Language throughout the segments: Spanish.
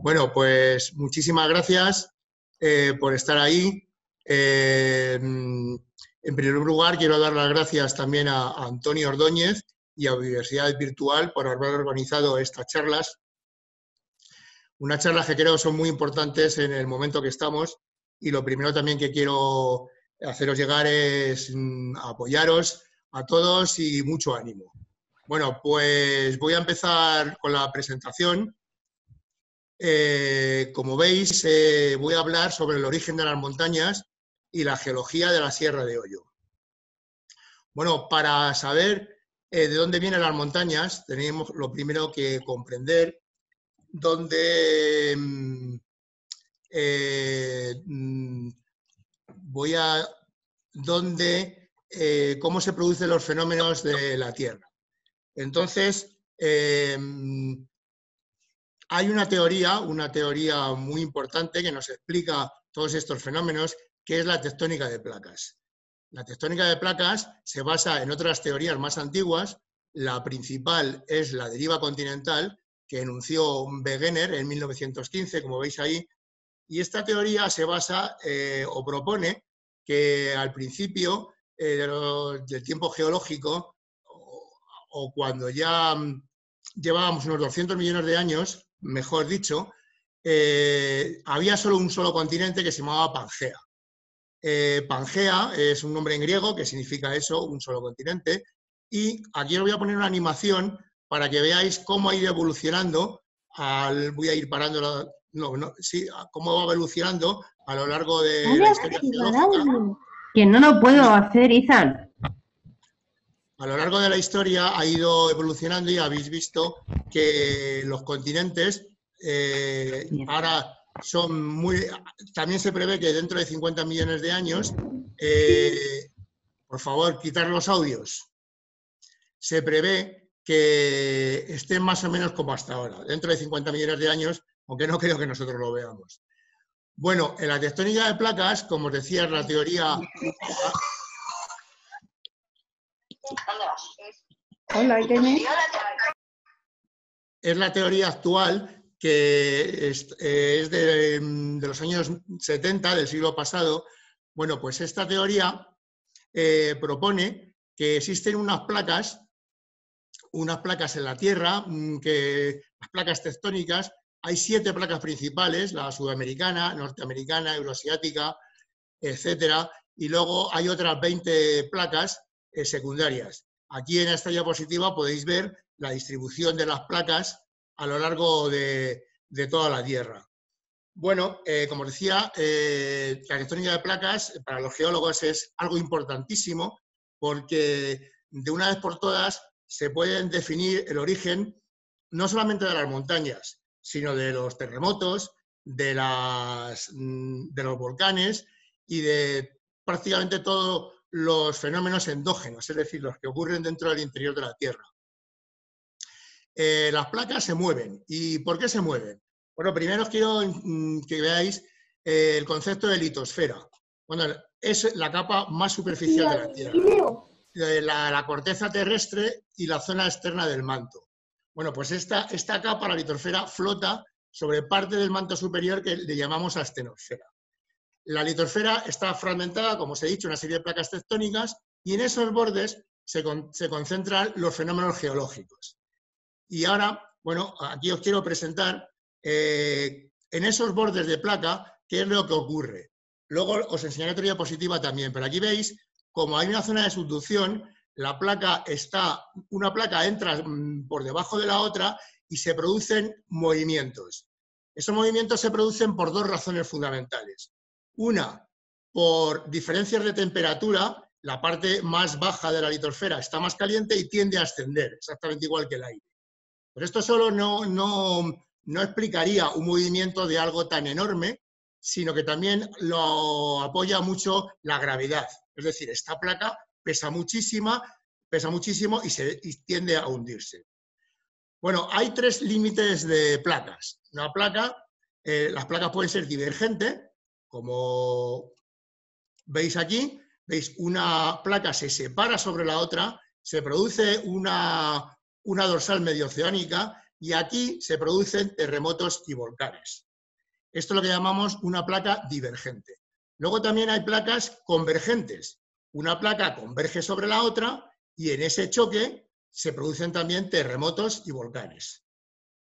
Bueno, pues muchísimas gracias eh, por estar ahí. Eh, en primer lugar, quiero dar las gracias también a, Antonio Ordóñez y a Universidad Virtual por haber organizado estas charlas. Unas charlas que creo son muy importantes en el momento que estamos y lo primero también que quiero haceros llegar es mm, apoyaros a todos y mucho ánimo. Bueno, pues voy a empezar con la presentación. Eh, como veis, eh, voy a hablar sobre el origen de las montañas y la geología de la Sierra de Hoyo. Bueno, para saber eh, de dónde vienen las montañas, tenemos lo primero que comprender dónde mm, mm, voy a dónde cómo se producen los fenómenos de la Tierra. Entonces, hay una teoría, una teoría muy importante que nos explica todos estos fenómenos, que es la tectónica de placas. La tectónica de placas se basa en otras teorías más antiguas. La principal es la deriva continental, que enunció Wegener en 1915, como veis ahí. Y esta teoría se basa eh, o propone que al principio eh, del tiempo geológico, o cuando ya mm, llevábamos unos 200 millones de años, mejor dicho, eh, había solo un solo continente que se llamaba Pangea. Eh, Pangea es un nombre en griego que significa eso, un solo continente. Y aquí os voy a poner una animación para que veáis cómo ha ido evolucionando, al, voy a ir parando, no, no, sí, cómo va evolucionando a lo largo de la historia Que no lo puedo hacer, Izan. A lo largo de la historia ha ido evolucionando y habéis visto que los continentes eh, ahora son muy... También se prevé que dentro de 50 millones de años, eh, por favor, quitar los audios. Se prevé que estén más o menos como hasta ahora, dentro de 50 millones de años, aunque no creo que nosotros lo veamos. Bueno, en la tectónica de placas, como os decía, la teoría... Hola, Irene es la teoría actual que es, de, los años 70 del siglo pasado. Bueno, pues esta teoría eh, propone que existen unas placas, unas placas en la Tierra, mm, que las placas tectónicas, hay siete placas principales, la sudamericana, norteamericana, euroasiática, etcétera, y luego hay otras 20 placas secundarias. Aquí en esta diapositiva podéis ver la distribución de las placas a lo largo de, toda la Tierra. Bueno, eh, como decía, eh, la tectónica de placas para los geólogos es algo importantísimo porque de una vez por todas se pueden definir el origen no solamente de las montañas, sino de los terremotos, de, mm, los volcanes y de prácticamente todos los fenómenos endógenos, es decir, los que ocurren dentro del interior de la Tierra. Eh, las placas se mueven. ¿Y por qué se mueven? Bueno, primero os quiero mm, que veáis eh, el concepto de litosfera. Bueno, es la capa más superficial de la Tierra. La, corteza terrestre y la zona externa del manto. Bueno, pues esta, esta capa, la litosfera, flota sobre parte del manto superior que le llamamos astenosfera. La litosfera está fragmentada, como os he dicho, una serie de placas tectónicas y en esos bordes se, se concentran los fenómenos geológicos. Y ahora, bueno, aquí os quiero presentar eh, en esos bordes de placa qué es lo que ocurre. Luego os enseñaré otra diapositiva también, pero aquí veis, como hay una zona de subducción, la placa está, una placa entra mm, por debajo de la otra y se producen movimientos. Esos movimientos se producen por dos razones fundamentales. Una, por diferencias de temperatura, la parte más baja de la litosfera está más caliente y tiende a ascender, exactamente igual que el aire. Pero esto solo no, no, explicaría un movimiento de algo tan enorme, sino que también lo apoya mucho la gravedad. Es decir, esta placa pesa muchísima, pesa muchísimo y, se, tiende a hundirse. Bueno, hay tres límites de placas. Una placa, eh, las placas pueden ser divergentes, como veis aquí, veis una placa se separa sobre la otra, se produce una, una dorsal medio oceánica y aquí se producen terremotos y volcanes. Esto es lo que llamamos una placa divergente. Luego también hay placas convergentes. Una placa converge sobre la otra y en ese choque se producen también terremotos y volcanes.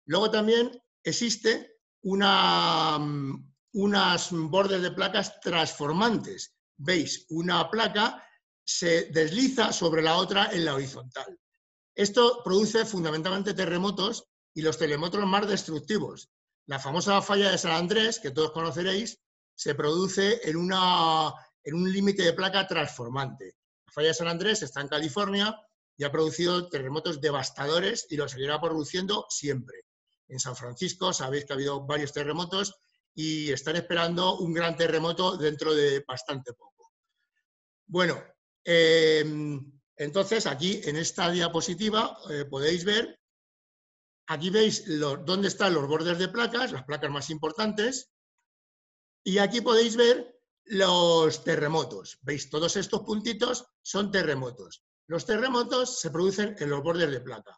Luego también existe una, mm, unas bordes de placas transformantes. Veis, una placa se desliza sobre la otra en la horizontal. Esto produce fundamentalmente terremotos y los terremotos más destructivos. La famosa falla de San Andrés, que todos conoceréis, se produce en, una, en un límite de placa transformante. La falla de San Andrés está en California y ha producido terremotos devastadores y lo seguirá produciendo siempre. En San Francisco sabéis que ha habido varios terremotos y están esperando un gran terremoto dentro de bastante poco. Bueno, em, entonces aquí en esta diapositiva eh, podéis ver, aquí veis dónde están los bordes de placas, las placas más importantes, y aquí podéis ver los terremotos. ¿Veis? Todos estos puntitos son terremotos. Los terremotos se producen en los bordes de placa.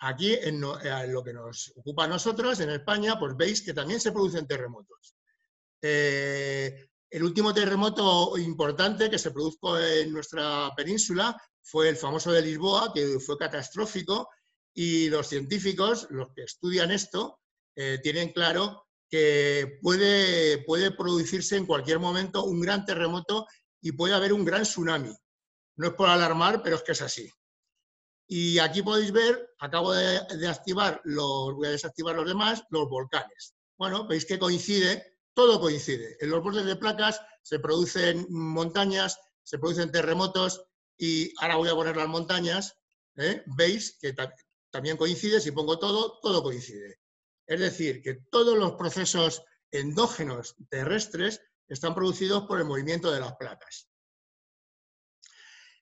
Aquí, en, lo que nos ocupa a nosotros, en España, pues veis que también se producen terremotos. Eh, el último terremoto importante que se produjo en nuestra península fue el famoso de Lisboa, que fue catastrófico, y los científicos, los que estudian esto, eh, tienen claro que puede, puede producirse en cualquier momento un gran terremoto y puede haber un gran tsunami. No es por alarmar, pero es que es así. Y aquí podéis ver, acabo de, activar los, voy a desactivar los demás, los volcanes. Bueno, veis que coincide, todo coincide. En los bordes de placas se producen montañas, se producen terremotos y ahora voy a poner las montañas. ¿eh? Veis que también coincide, si pongo todo, todo coincide. Es decir, que todos los procesos endógenos terrestres están producidos por el movimiento de las placas.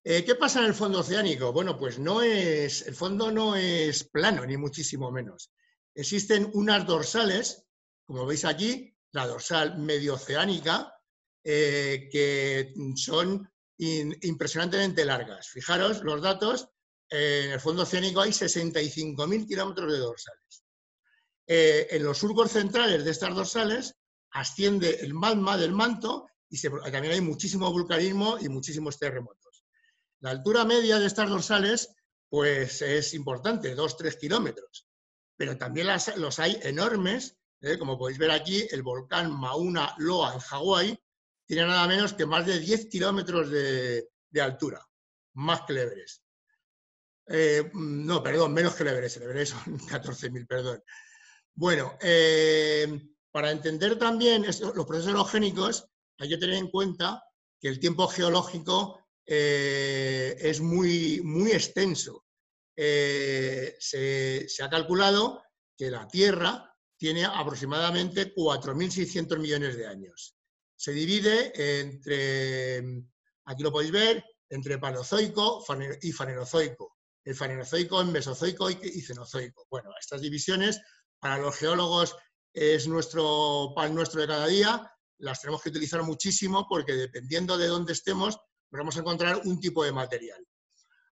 Eh, ¿Qué pasa en el fondo oceánico? Bueno, pues no es, el fondo no es plano, ni muchísimo menos. Existen unas dorsales, como veis aquí, la dorsal medio oceánica, eh, que son impresionantemente largas. Fijaros los datos, en el fondo oceánico hay 65.000 kilómetros de dorsales. Eh, en los surcos centrales de estas dorsales asciende el magma del manto y también hay muchísimo vulcanismo y muchísimos terremotos. La altura media de estas dorsales pues es importante, 2-3 kilómetros, pero también los hay enormes, ¿eh? como podéis ver aquí, el volcán Mauna Loa en Hawái tiene nada menos que más de 10 kilómetros de, altura, más que el. Eh, no, perdón, menos que el Everest, son 14.000, perdón. Bueno, eh, para entender también los procesos orogénicos, hay que tener en cuenta que el tiempo geológico eh, es muy, muy extenso. Eh, se, ha calculado que la Tierra tiene aproximadamente 4.600 millones de años. Se divide entre, aquí lo podéis ver, entre Paleozoico y Fanerozoico. El Fanerozoico en Mesozoico y Cenozoico. Bueno, estas divisiones para los geólogos es nuestro pan nuestro de cada día, las tenemos que utilizar muchísimo porque dependiendo de dónde estemos, vamos a encontrar un tipo de material.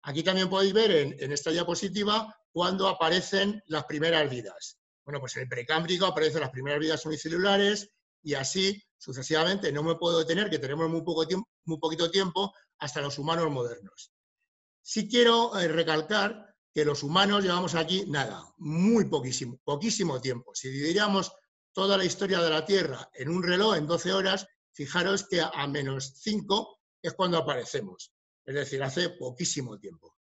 Aquí también podéis ver en, esta diapositiva cuando aparecen las primeras vidas. Bueno, pues en el precámbrico aparecen las primeras vidas unicelulares y así sucesivamente. No me puedo detener, que tenemos muy, poco tiempo, muy poquito tiempo, hasta los humanos modernos. Sí quiero eh, recalcar que los humanos llevamos aquí nada, muy poquísimo, poquísimo tiempo. Si dividiéramos toda la historia de la Tierra en un reloj en 12 horas, fijaros que a menos 5 es cuando aparecemos, es decir, hace poquísimo tiempo.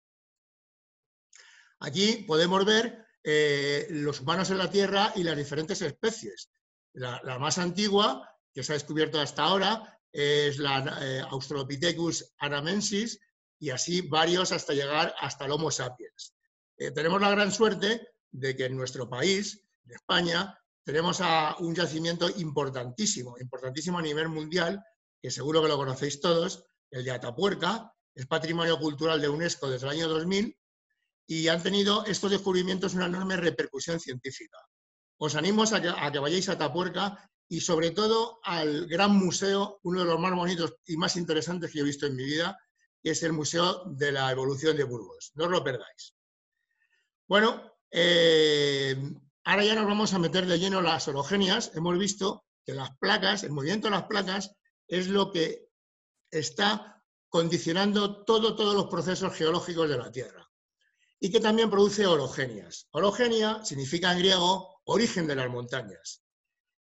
Aquí podemos ver eh, los humanos en la Tierra y las diferentes especies. La, más antigua que se ha descubierto hasta ahora es la eh, Australopithecus anamensis y así varios hasta llegar hasta el Homo sapiens. Eh, tenemos la gran suerte de que en nuestro país, en España, tenemos un yacimiento importantísimo, importantísimo a nivel mundial, que seguro que lo conocéis todos, el de Atapuerca, es patrimonio cultural de UNESCO desde el año 2000 y han tenido estos descubrimientos una enorme repercusión científica. Os animo a que, vayáis a Atapuerca y sobre todo al gran museo, uno de los más bonitos y más interesantes que he visto en mi vida, que es el Museo de la Evolución de Burgos. No os lo perdáis. Bueno, Eh, ahora ya nos vamos a meter de lleno las orogenias. Hemos visto que las placas, el movimiento de las placas es lo que está condicionando todo, todos los procesos geológicos de la Tierra. Y que también produce orogenias. Orogenia significa en griego origen de las montañas.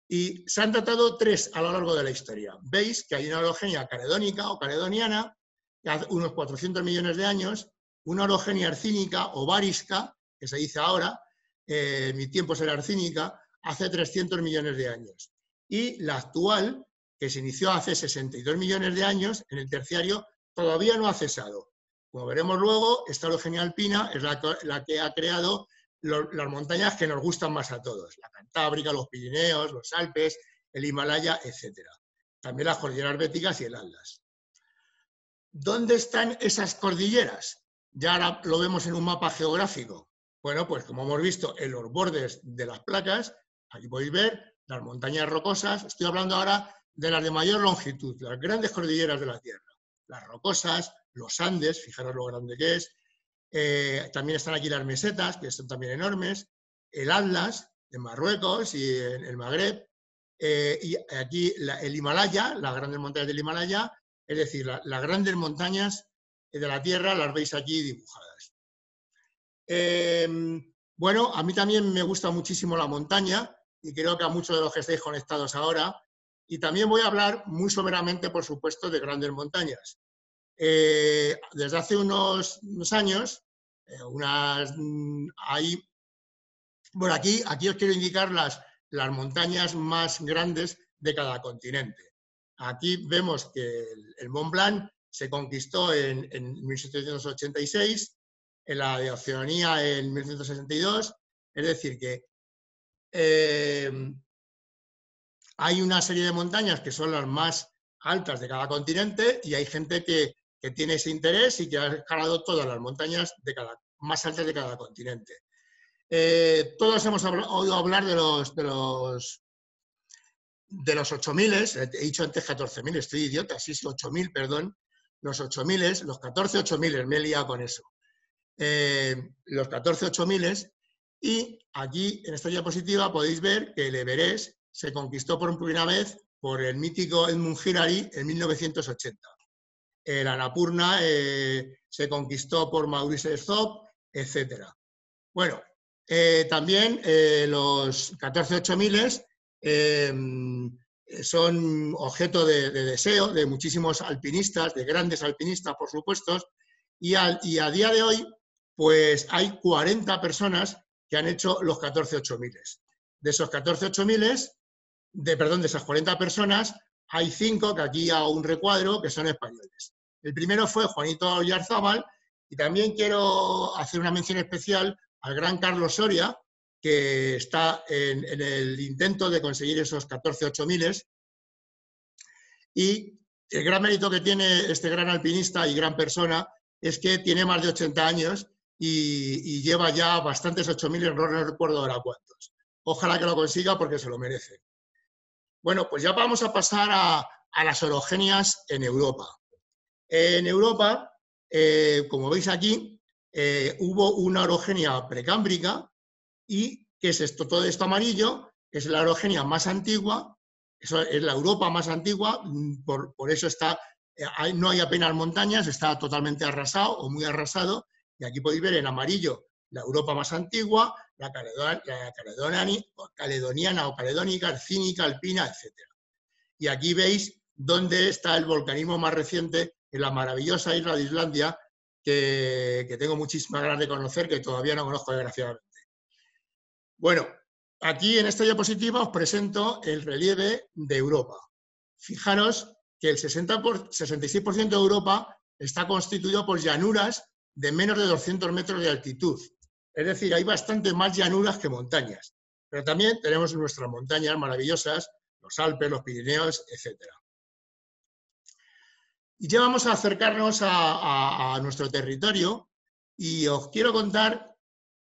Y se han tratado tres a lo largo de la historia. Veis que hay una orogenia caledónica o caledoniana, de hace unos 400 millones de años, una orogenia arcínica o varisca, que se dice ahora, eh, mi tiempo será arcínica, hace 300 millones de años. Y la actual, que se inició hace 62 millones de años, en el terciario, todavía no ha cesado. Como veremos luego, esta orogenia alpina es la, que ha creado las montañas que nos gustan más a todos, la Cantábrica, los Pirineos, los Alpes, el Himalaya, etc. También las cordilleras béticas y el Atlas. ¿Dónde están esas cordilleras? Ya ahora lo vemos en un mapa geográfico. Bueno, pues como hemos visto en los bordes de las placas, aquí podéis ver las montañas rocosas. Estoy hablando ahora de las de mayor longitud, las grandes cordilleras de la Tierra. Las rocosas, los Andes, fijaros lo grande que es, eh, también están aquí las mesetas, que son también enormes, el Atlas en Marruecos y en el Magreb, eh, y aquí el Himalaya, las grandes montañas del Himalaya, es decir, las grandes montañas de la Tierra las veis aquí dibujadas. Em, bueno, a mí también me gusta muchísimo la montaña y creo que a muchos de los que estáis conectados ahora. Y también voy a hablar muy someramente, por supuesto, de grandes montañas. Eh, desde hace unos, años, eh, unas, mm, hay, bueno, aquí, aquí os quiero indicar las, las montañas más grandes de cada continente. Aquí vemos que el, Mont Blanc se conquistó en, 1786, en la de Oceanía en 1962, es decir, que eh, hay una serie de montañas que son las más altas de cada continente y hay gente que, tiene ese interés y que ha escalado todas las montañas más altas de cada continente. Eh, todos hemos oído hablar de los, de los, de los 8000, he dicho antes 14000, estoy idiota, sí, sí, 8000, perdón, los 8000, los 14 8000, me he liado con eso. Eh, los 14 8000 y aquí en esta diapositiva podéis ver que el Everest se conquistó por primera vez por el mítico Edmund Hillary en 1980 el Anapurna eh, se conquistó por Maurice Zop, etc. Bueno, eh, también eh, los 14 em, son objeto de, deseo de muchísimos alpinistas, de grandes alpinistas, por supuesto, y, y, a día de hoy, pues hay 40 personas que han hecho los 14 De esos 14 de, perdón, de esas 40 personas, hay cinco que aquí hago un recuadro que son españoles. El primero fue Juanito Yarzábal y también quiero hacer una mención especial al gran Carlos Soria, que está en, el intento de conseguir esos 14 8000 y el gran mérito que tiene este gran alpinista y gran persona es que tiene más de 80 años y, lleva ya bastantes 8000, no recuerdo ahora cuántos. Ojalá que lo consiga porque se lo merece. Bueno, pues ya vamos a pasar a, las orogenias en Europa. En Europa, eh, como veis aquí, eh, hubo una orogenia precámbrica y ¿qué es esto? Todo esto amarillo es la orogenia más antigua, es la Europa más antigua, mm, por, eso está, eh, no hay apenas montañas, está totalmente arrasado o muy arrasado, y aquí podéis ver en amarillo la Europa más antigua, la, caledoniana o caledónica, arcínica, alpina, etc. Y aquí veis dónde está el volcanismo más reciente en la maravillosa isla de Islandia, que, tengo muchísimas ganas de conocer, que todavía no conozco desgraciadamente. Bueno, aquí en esta diapositiva os presento el relieve de Europa. Fijaros que el 60 66% de Europa está constituido por llanuras de menos de 200 metros de altitud. Es decir, hay bastante más llanuras que montañas. Pero también tenemos nuestras montañas maravillosas, los Alpes, los Pirineos, etc. Y ya vamos a acercarnos a, nuestro territorio y os quiero contar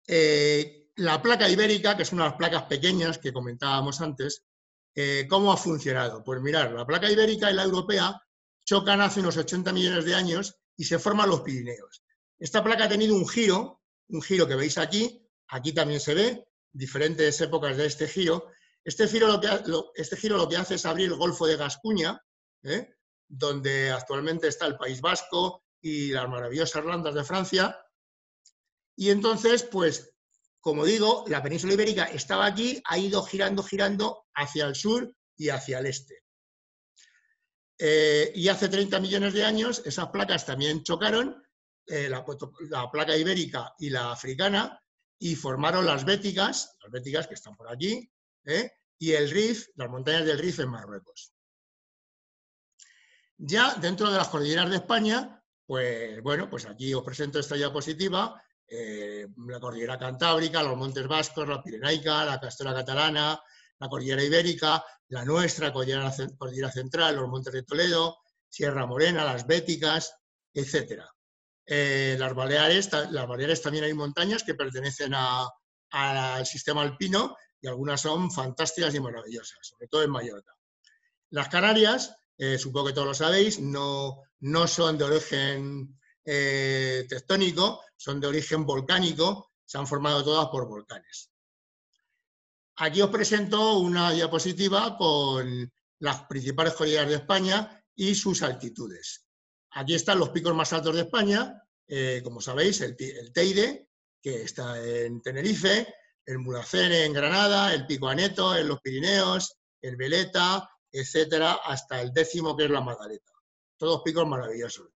eh, la placa ibérica, que es una de las placas pequeñas que comentábamos antes, eh, cómo ha funcionado. Pues mirar, la placa ibérica y la europea chocan hace unos 80 millones de años y se forman los Pirineos. Esta placa ha tenido un giro un giro que veis aquí Aquí también se ve diferentes épocas de este giro. Este giro lo que, este hace es abrir el Golfo de Gascuña, ¿eh? donde actualmente está el País Vasco y las maravillosas Irlandas de Francia. Y entonces, pues, como digo, la península ibérica estaba aquí, ha ido girando, girando hacia el sur y hacia el este. Eh, y hace 30 millones de años esas placas también chocaron, eh, la, placa ibérica y la africana, y formaron las béticas, las béticas que están por aquí, ¿eh? y el Rif, las montañas del Rif en Marruecos. Ya dentro de las cordilleras de España, pues bueno, pues aquí os presento esta diapositiva, la cordillera cantábrica, los montes vascos, la pirenaica, la castora catalana, la cordillera ibérica, la nuestra, cordillera, cordillera central, los montes de Toledo, Sierra Morena, las Béticas, etc. Eh, las, Baleares, las Baleares también hay montañas que pertenecen al sistema alpino y algunas son fantásticas y maravillosas, sobre todo en Mallorca. Las Canarias, eh, supongo que todos lo sabéis, no, no son de origen eh, tectónico, son de origen volcánico, se han formado todas por volcanes. Aquí os presento una diapositiva con las principales cordilleras de España y sus altitudes. Aquí están los picos más altos de España, eh, como sabéis, el, Teide, que está en Tenerife, el Mulacene en Granada, el Pico Aneto en los Pirineos, el Veleta, etcétera, hasta el décimo que es la Magdaleta. Todos picos maravillosos.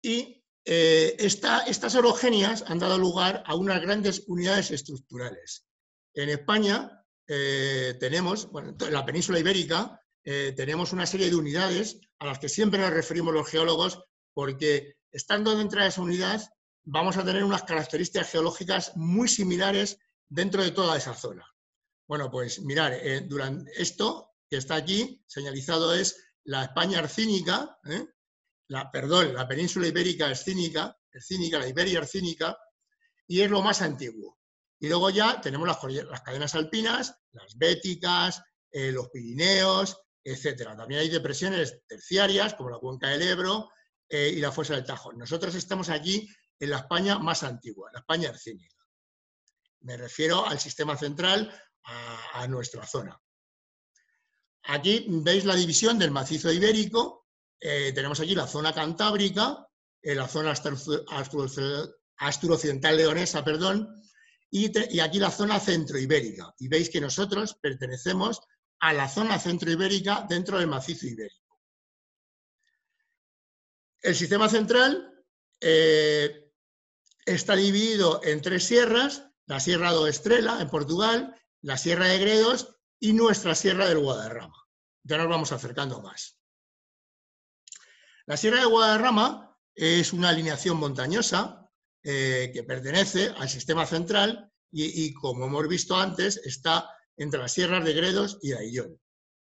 Y eh, estas orogenias han dado lugar a unas grandes unidades estructurales. En España eh, tenemos, bueno, en la península ibérica, tenemos una serie de unidades a las que siempre nos referimos los geólogos porque estando dentro de esa unidad vamos a tener unas características geológicas muy similares dentro de toda esa zona. Bueno, pues mirar, durante esto que está aquí señalizado es la España arcínica, la, perdón, la península ibérica es cínica, la Iberia es cínica, y es lo más antiguo. Y luego ya tenemos las, las cadenas alpinas, las béticas, eh, los Pirineos, etc. También hay depresiones terciarias, como la cuenca del Ebro eh, y la fosa del Tajo. Nosotros estamos aquí en la España más antigua, la España arcínica. Me refiero al sistema central, a, nuestra zona. Aquí veis la división del macizo ibérico, eh, tenemos aquí la zona cantábrica, eh, la zona asturoccidental leonesa, perdón, y, aquí la zona centroibérica. Y veis que nosotros pertenecemos a la zona centroibérica dentro del macizo ibérico. El sistema central eh, está dividido en tres sierras, la Sierra do Estrela en Portugal, la Sierra de Gredos y nuestra Sierra del Guadarrama. Ya nos vamos acercando más. La Sierra de Guadarrama es una alineación montañosa eh, que pertenece al sistema central y, como hemos visto antes, está entre las sierras de Gredos y de Aillón.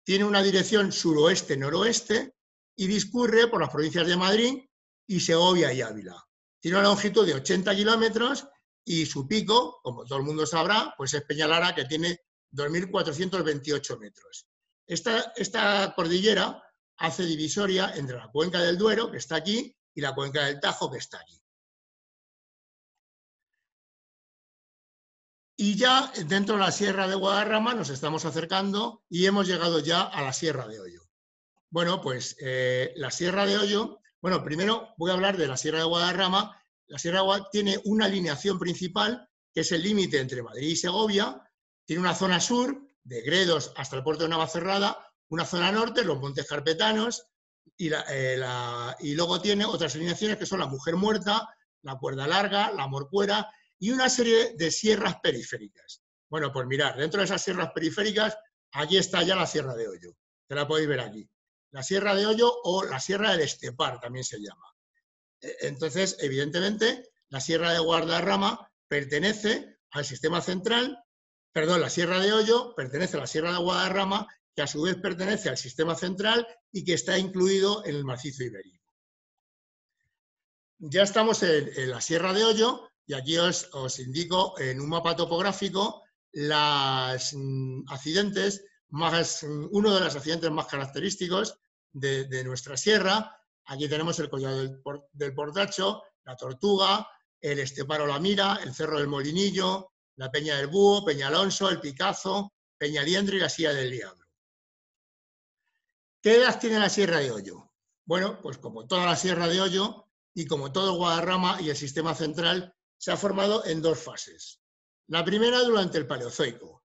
Tiene una dirección suroeste-noroeste y discurre por las provincias de Madrid y Segovia y Ávila. Tiene una longitud de 80 kilómetros y su pico, como todo el mundo sabrá, pues es Peñalara, que tiene 2.428 metros. Esta, esta cordillera hace divisoria entre la cuenca del Duero, que está aquí, y la cuenca del Tajo, que está aquí. Y ya dentro de la Sierra de Guadarrama nos estamos acercando y hemos llegado ya a la Sierra de Hoyo. Bueno, pues eh, la Sierra de Hoyo, bueno, primero voy a hablar de la Sierra de Guadarrama. La Sierra de Guadarrama tiene una alineación principal, que es el límite entre Madrid y Segovia. Tiene una zona sur, de Gredos hasta el puerto de Navacerrada, una zona norte, los montes carpetanos, eh, y, luego tiene otras alineaciones que son la mujer muerta, la cuerda larga, la morcuera y una serie de sierras periféricas. Bueno, pues mirar, dentro de esas sierras periféricas, aquí está ya la Sierra de Hoyo, que la podéis ver aquí. La Sierra de Hoyo o la Sierra del Estepar también se llama. E, entonces, evidentemente, la Sierra de Guardarrama pertenece al sistema central, perdón, la Sierra de Hoyo pertenece a la Sierra de Guadarrama que a su vez pertenece al sistema central y que está incluido en el macizo ibérico. Ya estamos en, la Sierra de Hoyo y aquí os, indico en un mapa topográfico los mm, accidentes más, mm, uno de los accidentes más característicos de, nuestra sierra. Aquí tenemos el collado del, Portacho, la Tortuga, el Esteparo La Mira, el Cerro del Molinillo, la Peña del Búho, Peña Alonso, el Picazo, Peña Liendro y la Silla del Diablo. ¿Qué edad tiene la Sierra de Hoyo? Bueno, pues como toda la Sierra de Hoyo y como todo Guadarrama y el sistema central, se ha formado en dos fases. La primera durante el Paleozoico,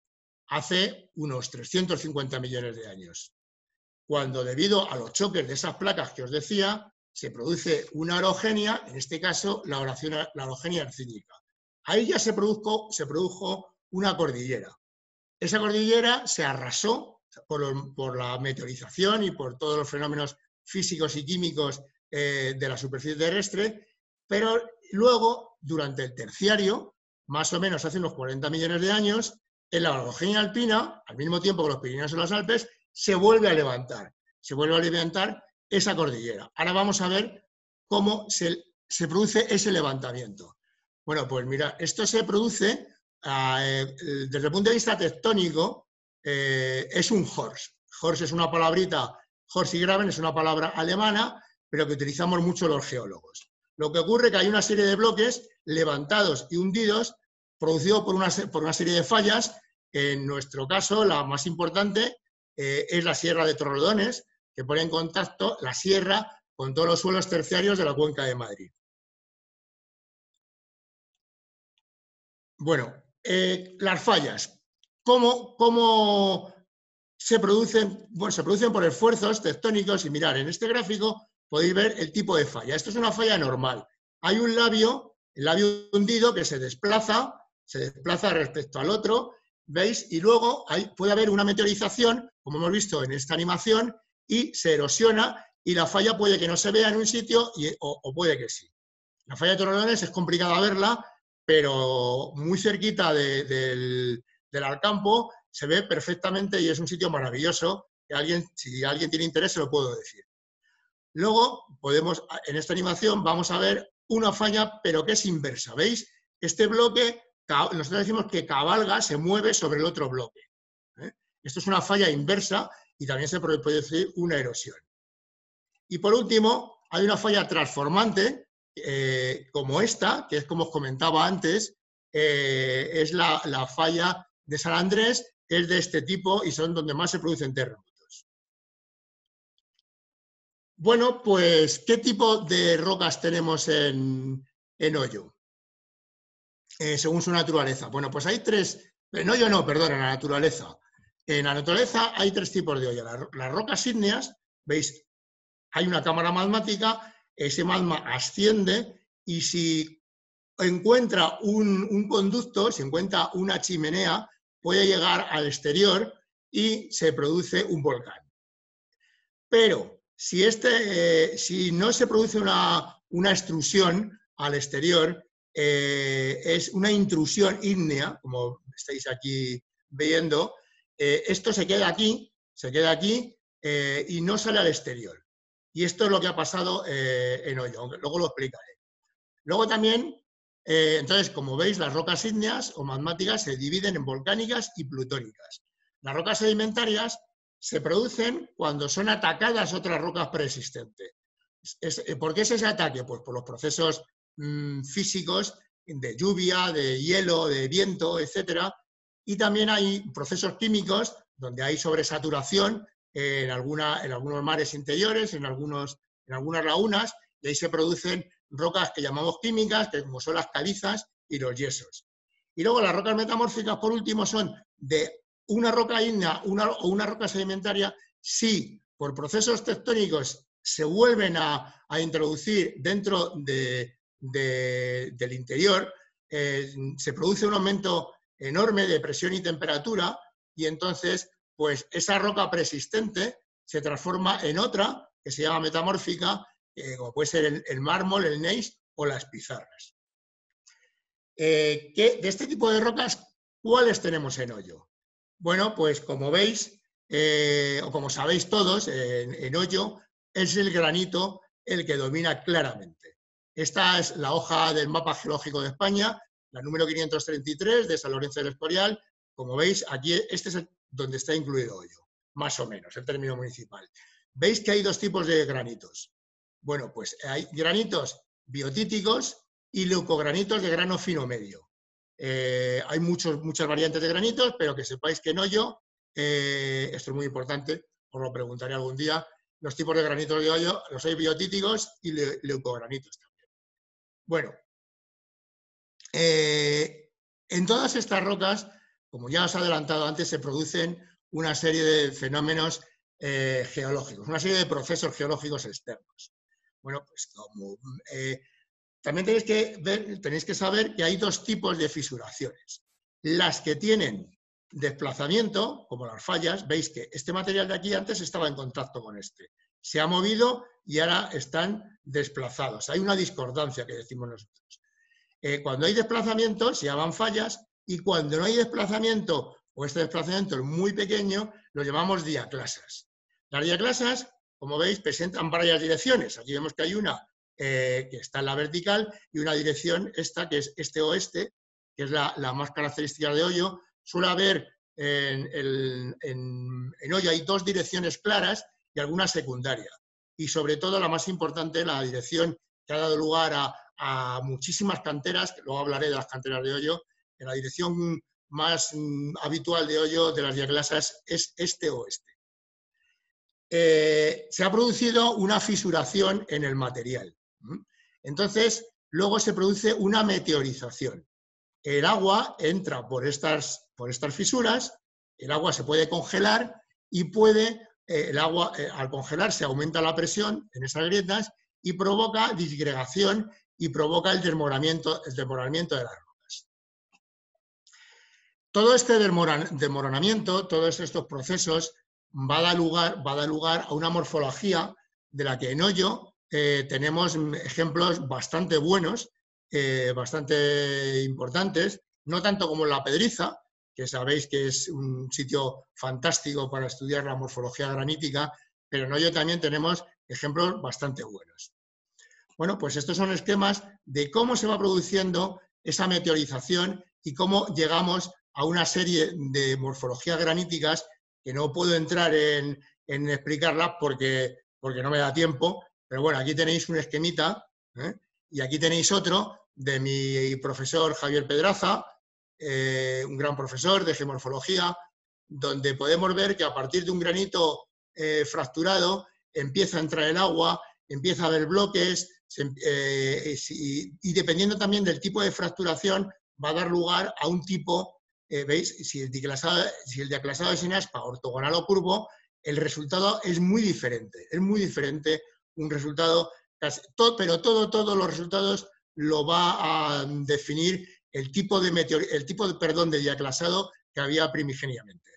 hace unos 350 millones de años, cuando debido a los choques de esas placas que os decía, se produce una orogenia, en este caso la, la orogenia arcínica. Ahí ya se produjo, se produjo una cordillera. Esa cordillera se arrasó por, la meteorización y por todos los fenómenos físicos y químicos eh, de la superficie terrestre, pero luego, durante el terciario, más o menos hace unos 40 millones de años, en la orogenia alpina, al mismo tiempo que los Pirineos y los Alpes, se vuelve a levantar. Se vuelve a levantar esa cordillera. Ahora vamos a ver cómo se, produce ese levantamiento. Bueno, pues mira, esto se produce ah, eh, desde el punto de vista tectónico, eh, es un Horst. Horst es una palabrita, Horst y Graben es una palabra alemana, pero que utilizamos mucho los geólogos. Lo que ocurre es que hay una serie de bloques levantados y hundidos, producidos por una, por una serie de fallas. En nuestro caso, la más importante eh, es la Sierra de Torrelodones, que pone en contacto la sierra con todos los suelos terciarios de la cuenca de Madrid. Bueno, eh, las fallas. ¿Cómo, ¿Cómo, se producen? Bueno, se producen por esfuerzos tectónicos y mirar, en este gráfico podéis ver el tipo de falla. Esto es una falla normal. Hay un labio, el labio hundido, que se desplaza, se desplaza respecto al otro, ¿veis? Y luego puede haber una meteorización, como hemos visto en esta animación, y se erosiona y la falla puede que no se vea en un sitio o, puede que sí. La falla de Torrelodones es complicada verla, pero muy cerquita del, del Alcampo se ve perfectamente y es un sitio maravilloso. Que alguien, si alguien tiene interés, se lo puedo decir. Luego, podemos, en esta animación vamos a ver una falla, pero que es inversa. ¿Veis? Este bloque, nosotros decimos que cabalga, se mueve sobre el otro bloque. ¿eh? Esto es una falla inversa y también se puede decir una erosión. Y por último, hay una falla transformante, eh, como esta, que es como os comentaba antes, eh, es la, falla de San Andrés, es de este tipo y son donde más se producen terremotos. Bueno, pues, ¿qué tipo de rocas tenemos en, en Hoyo? Eh, según su naturaleza. Bueno, pues hay tres, en Hoyo no, perdón, en la naturaleza. En la naturaleza hay tres tipos de olla. Las, rocas ígneas, veis, hay una cámara magmática, ese magma asciende y si encuentra un, conducto, si encuentra una chimenea, puede llegar al exterior y se produce un volcán. Pero si, este, eh, si no se produce una, extrusión al exterior, eh, es una intrusión ígnea, como estáis aquí viendo, eh, esto se queda aquí, se queda aquí eh, y no sale al exterior. Y esto es lo que ha pasado en Hoyo, luego lo explicaré. Luego también, entonces, como veis, las rocas ígneas o magmáticas se dividen en volcánicas y plutónicas. Las rocas sedimentarias se producen cuando son atacadas otras rocas preexistentes. ¿Por qué es ese ataque? Pues por los procesos mm, físicos de lluvia, de hielo, de viento, etcétera, y también hay procesos químicos donde hay sobresaturación en, en algunos mares interiores, en, algunos, en algunas lagunas, y ahí se producen rocas que llamamos químicas, que como son las calizas y los yesos. Y luego las rocas metamórficas, por último, son de una roca ígnea o una roca sedimentaria si por procesos tectónicos se vuelven a, introducir dentro del interior, eh, se produce un aumento enorme de presión y temperatura y entonces pues esa roca persistente se transforma en otra que se llama metamórfica, eh, como puede ser el, mármol, el neis o las pizarras. Eh, de este tipo de rocas, ¿cuáles tenemos en hoyo? Bueno, pues como veis, eh, o como sabéis todos, en, en hoyo es el granito el que domina claramente. Esta es la hoja del mapa geológico de España, la número 533 de San Lorenzo del Escorial. Como veis, aquí este es donde está incluido hoyo, más o menos, el término municipal. Veis que hay dos tipos de granitos. Bueno, pues hay granitos biotíticos, y leucogranitos de grano fino medio. Eh, hay muchos, muchas variantes de granitos, pero que sepáis que en hoyo, eh, esto es muy importante, os lo preguntaré algún día, los tipos de granitos de hoyo, los hay biotíticos y leucogranitos. Bueno, eh, en todas estas rocas, como ya os he adelantado antes, se producen una serie de fenómenos geológicos, una serie de procesos geológicos externos. Bueno, pues como también tenéis que, tenéis que saber que hay dos tipos de fisuraciones. Las que tienen desplazamiento, como las fallas, veis que este material de aquí antes estaba en contacto con este. Se ha movido y ahora están desplazados. Hay una discordancia que decimos nosotros. Eh, cuando hay desplazamiento se llaman fallas y cuando no hay desplazamiento o este desplazamiento es muy pequeño, lo llamamos diaclasas. Las diaclasas, como veis, presentan varias direcciones. Aquí vemos que hay una eh, que está en la vertical, y una dirección esta, que es este-oeste, que es la, más característica de hoyo. Suele haber en, en, hoyo hay dos direcciones claras y alguna secundaria. Y sobre todo la más importante, la dirección que ha dado lugar a, muchísimas canteras, que luego hablaré de las canteras de hoyo, en la dirección más mm, habitual de hoyo de las diaglasas es este-oeste. Eh, se ha producido una fisuración en el material. Entonces, luego se produce una meteorización. El agua entra por estas, por estas fisuras, el agua se puede congelar y puede, eh, el agua eh, al congelarse aumenta la presión en esas grietas y provoca disgregación y provoca el desmoronamiento, el desmoronamiento de las rocas. Todo este desmoronamiento, todos estos procesos, va a, dar lugar, va a dar lugar a una morfología de la que en hoyo eh, tenemos ejemplos bastante buenos, bastante importantes, no tanto como la Pedriza, que sabéis que es un sitio fantástico para estudiar la morfología granítica, pero en ello también tenemos ejemplos bastante buenos. Bueno, pues estos son esquemas de cómo se va produciendo esa meteorización y cómo llegamos a una serie de morfologías graníticas que no puedo entrar en, explicarlas porque, porque no me da tiempo, pero bueno, aquí tenéis un esquemita ¿eh? y aquí tenéis otro de mi profesor Javier Pedraza, eh, un gran profesor de geomorfología, donde podemos ver que a partir de un granito eh, fracturado empieza a entrar el agua, empieza a haber bloques y, dependiendo también del tipo de fracturación va a dar lugar a un tipo, ¿veis? Si el, diaclasado, si el diaclasado es en aspa, ortogonal o curvo, el resultado es muy diferente, es muy diferente un resultado, pero todo, todos los resultados lo va a definir el tipo de, el tipo de, perdón, de diaclasado que había primigeniamente.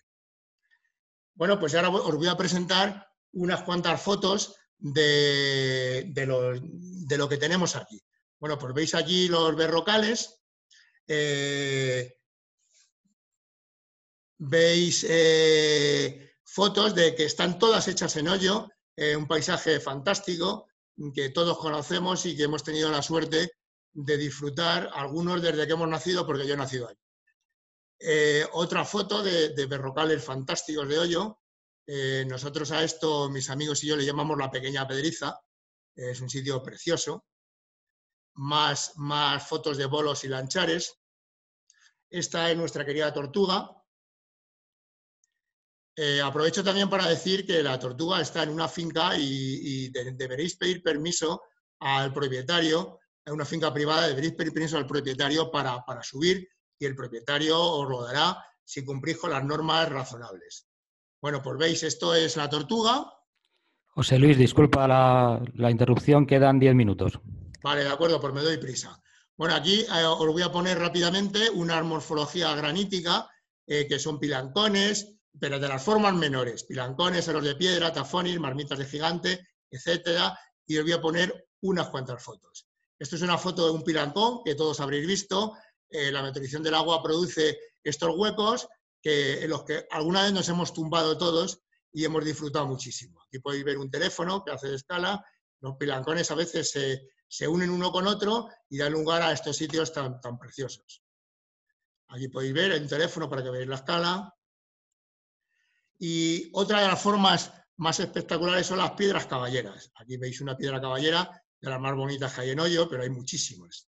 Bueno, pues ahora os voy a presentar unas cuantas fotos de, lo, que tenemos aquí. Bueno, pues veis aquí los berrocales, eh, veis eh, fotos de que están todas hechas en hoyo, eh, un paisaje fantástico que todos conocemos y que hemos tenido la suerte de disfrutar, algunos desde que hemos nacido, porque yo he nacido ahí. Eh, otra foto de, de, berrocales fantásticos de hoyo. Eh, nosotros a esto, mis amigos y yo, le llamamos la pequeña pedriza. Es un sitio precioso. Más, más fotos de bolos y lanchares. Esta es nuestra querida tortuga, eh, aprovecho también para decir que la tortuga está en una finca y, deberéis pedir permiso al propietario, en una finca privada deberéis pedir permiso al propietario para, subir y el propietario os lo dará si cumplís con las normas razonables. Bueno, pues veis, esto es la tortuga. José Luis, disculpa la, interrupción, quedan 10 minutos. Vale, de acuerdo, pues me doy prisa. Bueno, aquí eh, os voy a poner rápidamente una morfología granítica, eh, que son pilancones, pero de las formas menores, pilancones, aros de piedra, tafones, marmitas de gigante, etcétera, y os voy a poner unas cuantas fotos. Esto es una foto de un pilancón que todos habréis visto. Eh, la meteorización del agua produce estos huecos en los que alguna vez nos hemos tumbado todos y hemos disfrutado muchísimo. Aquí podéis ver un teléfono que hace de escala. Los pilancones a veces se, unen uno con otro y dan lugar a estos sitios tan, tan preciosos. Aquí podéis ver el teléfono para que veáis la escala. Y otra de las formas más espectaculares son las piedras caballeras. Aquí veis una piedra caballera de las más bonitas que hay en hoyo, pero hay muchísimas.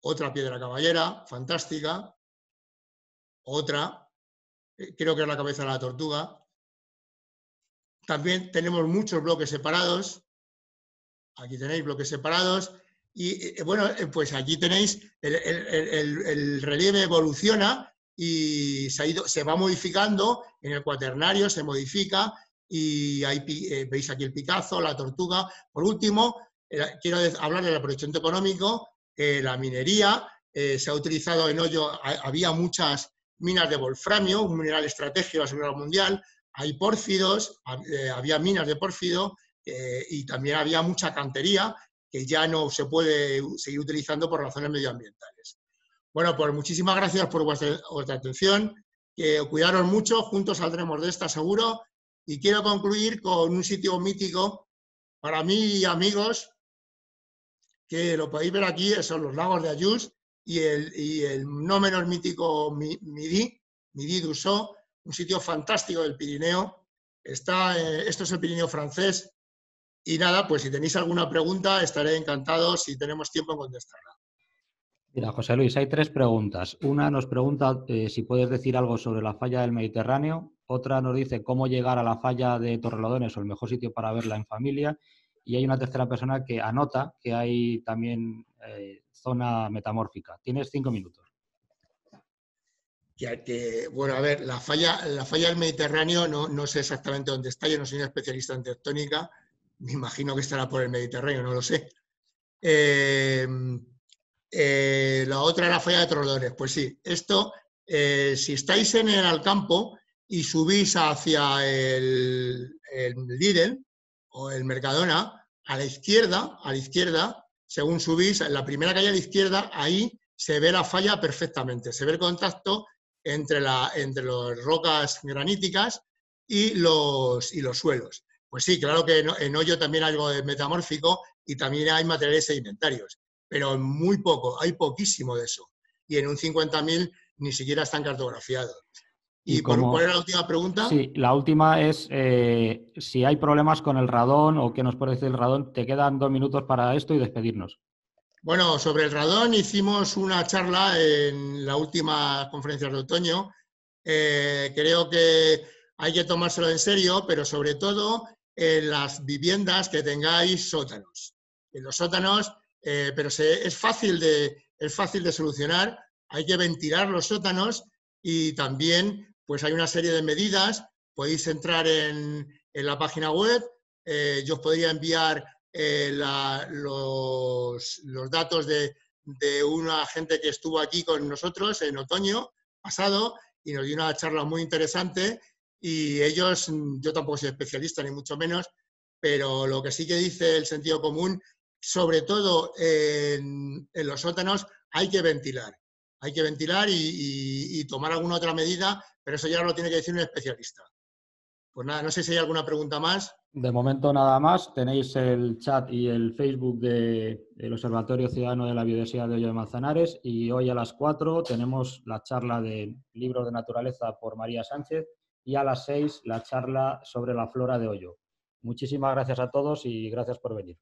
otra piedra caballera, fantástica, otra, eh, creo que es la cabeza de la tortuga. También tenemos muchos bloques separados, aquí tenéis bloques separados, y eh, bueno, pues aquí tenéis, el, relieve evoluciona y se, ha ido, se va modificando, en el cuaternario se modifica, y ahí veis aquí el Picasso, la tortuga. Por último, quiero hablar del aprovechamiento económico, la minería, eh, se ha utilizado en hoyo, había muchas minas de wolframio, un mineral estratégico de la Segunda Mundial, hay pórfidos, eh, había minas de pórfido eh, y también había mucha cantería que ya no se puede seguir utilizando por razones medioambientales. Bueno, pues muchísimas gracias por vuestra, atención, que cuidaros mucho, juntos saldremos de esta seguro y quiero concluir con un sitio mítico para mí, amigos, que lo podéis ver aquí, son los lagos de Ayus y el, el no menos mítico Midi, Midi d'Ussó, un sitio fantástico del Pirineo. Está, eh, esto es el Pirineo francés. Y nada, pues si tenéis alguna pregunta, estaré encantado si tenemos tiempo en contestarla. Mira, José Luis, hay tres preguntas. Una nos pregunta eh, si puedes decir algo sobre la falla del Mediterráneo. Otra nos dice cómo llegar a la falla de Torrelodones o el mejor sitio para verla en familia y hay una tercera persona que anota que hay también eh, zona metamórfica. Tienes cinco minutos. Que, bueno, a ver, la falla, la falla del Mediterráneo no, no, sé exactamente dónde está, yo no soy un especialista en tectónica, me imagino que estará por el Mediterráneo, no lo sé. Eh, eh, la otra la falla de Trolones, pues sí, esto, si estáis en el Alcampo y subís hacia el, el Lidl o el Mercadona, a la izquierda, a la izquierda, según subís, en la primera calle a la izquierda, ahí se ve la falla perfectamente, se ve el contacto entre, la, entre las rocas graníticas y los, y los suelos. Pues sí, claro que en, hoyo también hay algo de metamórfico y también hay materiales sedimentarios, pero muy poco, hay poquísimo de eso. Y en un 50.000 ni siquiera están cartografiados. ¿Y, cuál era la última pregunta? Sí, la última es eh, si hay problemas con el radón o qué nos puede decir el radón. Te quedan dos minutos para esto y despedirnos. Bueno, sobre el radón hicimos una charla en la última conferencia de otoño. Eh, creo que hay que tomárselo en serio, pero sobre todo en las viviendas que tengáis sótanos. En los sótanos, eh, pero es, fácil de, es fácil de solucionar. Hay que ventilar los sótanos y también pues hay una serie de medidas, podéis entrar en, la página web, eh, yo os podría enviar eh, los, datos de, una gente que estuvo aquí con nosotros en otoño pasado y nos dio una charla muy interesante y ellos, yo tampoco soy especialista ni mucho menos, pero lo que sí que dice el sentido común, sobre todo en, los sótanos, hay que ventilar. Hay que ventilar y tomar alguna otra medida pero eso ya lo tiene que decir un especialista. Pues nada, no sé si hay alguna pregunta más. De momento nada más. Tenéis el chat y el Facebook del Observatorio Ciudadano de la Biodiversidad de Hoyo de Manzanares y hoy a las 4 tenemos la charla de libros de naturaleza por María Sánchez y a las 6 la charla sobre la flora de Hoyo. Muchísimas gracias a todos y gracias por venir.